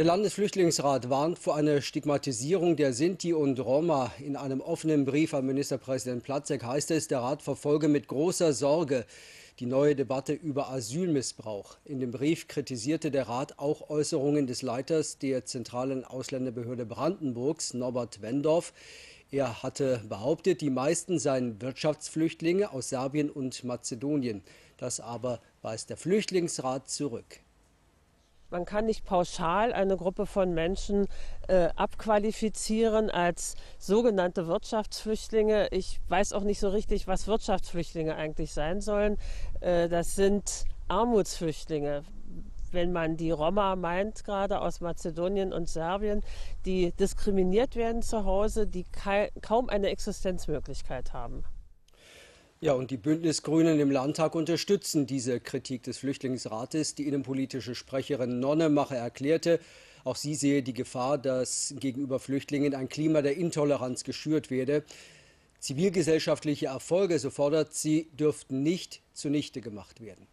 Der Landesflüchtlingsrat warnt vor einer Stigmatisierung der Sinti und Roma. In einem offenen Brief an Ministerpräsident Platzek heißt es, der Rat verfolge mit großer Sorge die neue Debatte über Asylmissbrauch. In dem Brief kritisierte der Rat auch Äußerungen des Leiters der zentralen Ausländerbehörde Brandenburgs, Norbert Wendorf. Er hatte behauptet, die meisten seien Wirtschaftsflüchtlinge aus Serbien und Mazedonien. Das aber weist der Flüchtlingsrat zurück. Man kann nicht pauschal eine Gruppe von Menschen äh, abqualifizieren als sogenannte Wirtschaftsflüchtlinge. Ich weiß auch nicht so richtig, was Wirtschaftsflüchtlinge eigentlich sein sollen. Äh, das sind Armutsflüchtlinge. Wenn man die Roma meint, gerade aus Mazedonien und Serbien, die diskriminiert werden zu Hause, die kaum eine Existenzmöglichkeit haben. Ja, und die Bündnisgrünen im Landtag unterstützen diese Kritik des Flüchtlingsrates. Die innenpolitische Sprecherin Nonnemacher erklärte, auch sie sehe die Gefahr, dass gegenüber Flüchtlingen ein Klima der Intoleranz geschürt werde. Zivilgesellschaftliche Erfolge, so fordert sie, dürften nicht zunichte gemacht werden.